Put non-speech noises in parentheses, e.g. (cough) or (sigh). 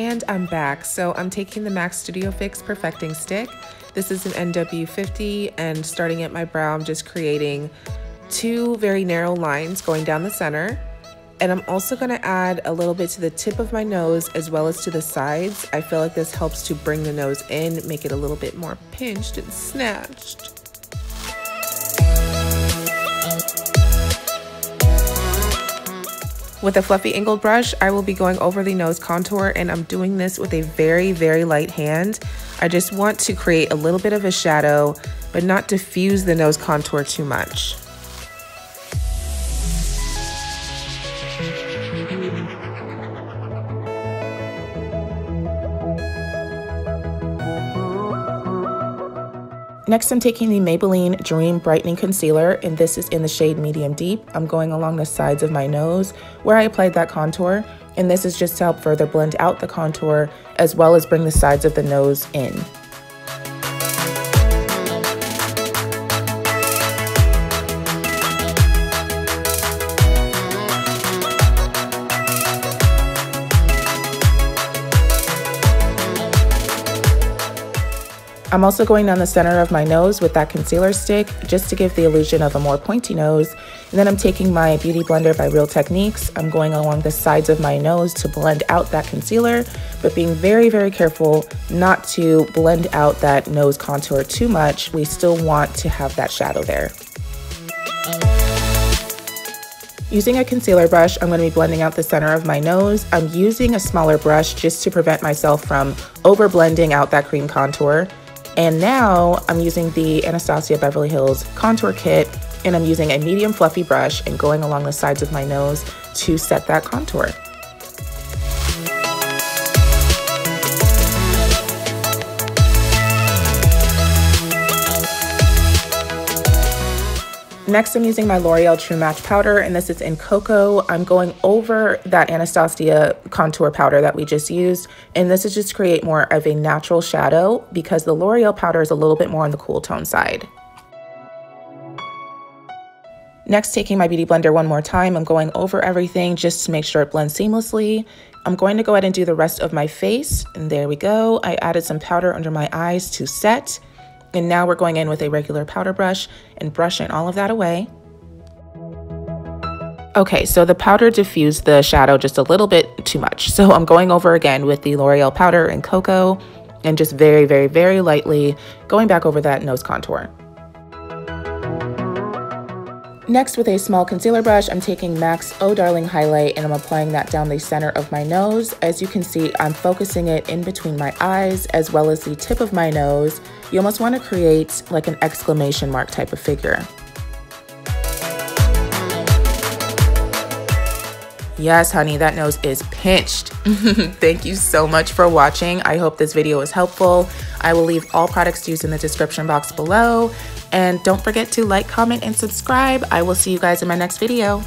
And I'm back. So I'm taking the MAC Studio Fix Perfecting Stick. This is an NW50 and starting at my brow, I'm just creating two very narrow lines going down the center. And I'm also gonna add a little bit to the tip of my nose as well as to the sides. I feel like this helps to bring the nose in, make it a little bit more pinched and snatched. With a fluffy angled brush, I will be going over the nose contour and I'm doing this with a very, very light hand. I just want to create a little bit of a shadow, but not diffuse the nose contour too much. Next, I'm taking the Maybelline Dream Brightening Concealer, and this is in the shade Medium Deep. I'm going along the sides of my nose where I applied that contour, and this is just to help further blend out the contour as well as bring the sides of the nose in. I'm also going down the center of my nose with that concealer stick just to give the illusion of a more pointy nose. And then I'm taking my Beauty Blender by Real Techniques. I'm going along the sides of my nose to blend out that concealer, but being very, very careful not to blend out that nose contour too much. We still want to have that shadow there. Using a concealer brush, I'm going to be blending out the center of my nose. I'm using a smaller brush just to prevent myself from over blending out that cream contour. And now I'm using the Anastasia Beverly Hills Contour Kit and I'm using a medium fluffy brush and going along the sides of my nose to set that contour. Next, I'm using my L'Oreal True Match powder, and this is in Cocoa. I'm going over that Anastasia contour powder that we just used, and this is just to create more of a natural shadow because the L'Oreal powder is a little bit more on the cool tone side. Next, taking my Beauty Blender one more time, I'm going over everything just to make sure it blends seamlessly. I'm going to go ahead and do the rest of my face, and there we go. I added some powder under my eyes to set. And now we're going in with a regular powder brush and brushing all of that away. Okay, so the powder diffused the shadow just a little bit too much. So I'm going over again with the L'Oreal powder and Cocoa and just very, very, very lightly going back over that nose contour. Next, with a small concealer brush, I'm taking MAC's Oh Darling Highlight and I'm applying that down the center of my nose. As you can see, I'm focusing it in between my eyes as well as the tip of my nose. You almost want to create like an exclamation mark type of figure. Yes, honey, that nose is pinched. (laughs) Thank you so much for watching. I hope this video was helpful. I will leave all products used in the description box below. And don't forget to like, comment, and subscribe. I will see you guys in my next video.